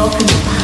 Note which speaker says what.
Speaker 1: Welcome